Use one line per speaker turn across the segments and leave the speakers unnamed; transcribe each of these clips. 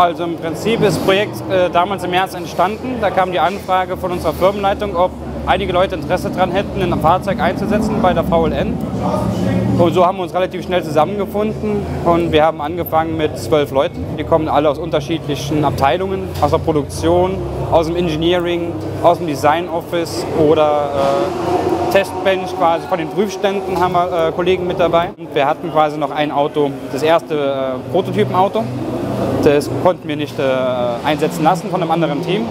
Also im Prinzip ist das Projekt äh, damals im März entstanden. Da kam die Anfrage von unserer Firmenleitung, ob einige Leute Interesse daran hätten, ein Fahrzeug einzusetzen bei der VLN. Und so haben wir uns relativ schnell zusammengefunden und wir haben angefangen mit zwölf Leuten. Die kommen alle aus unterschiedlichen Abteilungen, aus der Produktion, aus dem Engineering, aus dem Design Office oder äh, Testbench quasi von den Prüfständen haben wir äh, Kollegen mit dabei. Und wir hatten quasi noch ein Auto, das erste äh, Prototypenauto. Das konnten wir nicht äh, einsetzen lassen von einem anderen Team.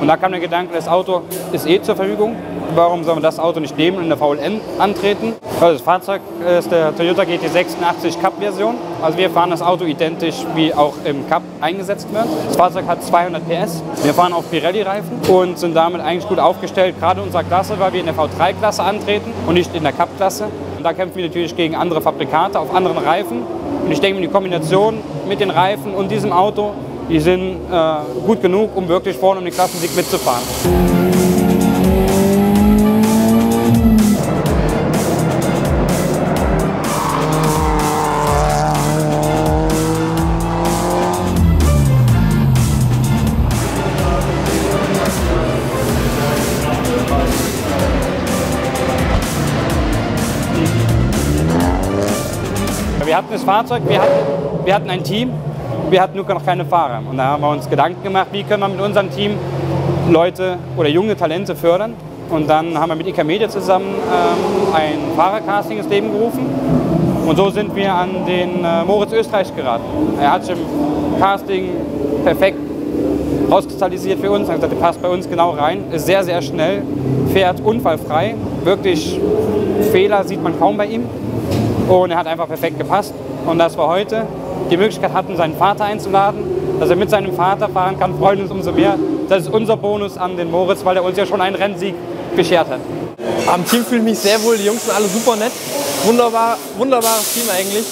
Und da kam der Gedanke, das Auto ist eh zur Verfügung. Warum sollen wir das Auto nicht nehmen und in der VLN antreten? Also das Fahrzeug ist der Toyota GT86 Cup-Version. Also wir fahren das Auto identisch wie auch im Cup eingesetzt wird. Das Fahrzeug hat 200 PS. Wir fahren auf Pirelli-Reifen und sind damit eigentlich gut aufgestellt, gerade in unserer Klasse, weil wir in der V3-Klasse antreten und nicht in der Cup-Klasse. Und da kämpfen wir natürlich gegen andere Fabrikate auf anderen Reifen. Und ich denke, die Kombination mit den Reifen und diesem Auto, die sind äh, gut genug, um wirklich vorne um den Klassensieg mitzufahren. Wir hatten das Fahrzeug, wir hatten, wir hatten ein Team, wir hatten nur noch keine Fahrer. Und da haben wir uns Gedanken gemacht, wie können wir mit unserem Team Leute oder junge Talente fördern. Und dann haben wir mit IK Media zusammen ähm, ein Fahrercasting ins Leben gerufen. Und so sind wir an den äh, Moritz Österreich geraten. Er hat sich im Casting perfekt rauskristallisiert für uns. Er hat gesagt, der passt bei uns genau rein. Ist sehr, sehr schnell, fährt unfallfrei. Wirklich Fehler sieht man kaum bei ihm. Und er hat einfach perfekt gepasst. Und dass wir heute die Möglichkeit hatten, seinen Vater einzuladen, dass er mit seinem Vater fahren kann, freuen uns umso mehr. Das ist unser Bonus an den Moritz, weil er uns ja schon einen Rennsieg beschert hat.
Am Team fühle ich mich sehr wohl. Die Jungs sind alle super nett. Wunderbar, wunderbares Team eigentlich.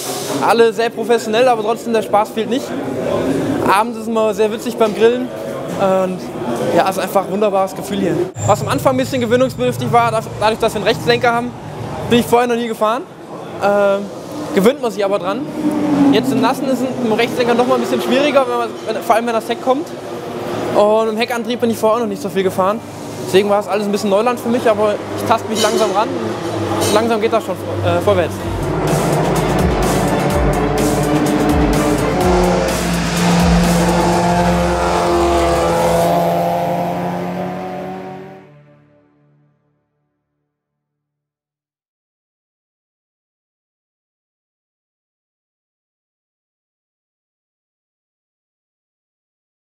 Alle sehr professionell, aber trotzdem der Spaß fehlt nicht. Abends ist immer sehr witzig beim Grillen. Und ja, es ist einfach ein wunderbares Gefühl hier. Was am Anfang ein bisschen gewöhnungsbedürftig war, dadurch, dass wir einen Rechtslenker haben, bin ich vorher noch nie gefahren. Ähm, gewöhnt man sich aber dran. Jetzt im Nassen ist es im Rechtslenker noch mal ein bisschen schwieriger, wenn man, wenn, vor allem wenn das Heck kommt. Und im Heckantrieb bin ich vorher auch noch nicht so viel gefahren. Deswegen war es alles ein bisschen Neuland für mich, aber ich taste mich langsam ran. Langsam geht das schon äh, vorwärts.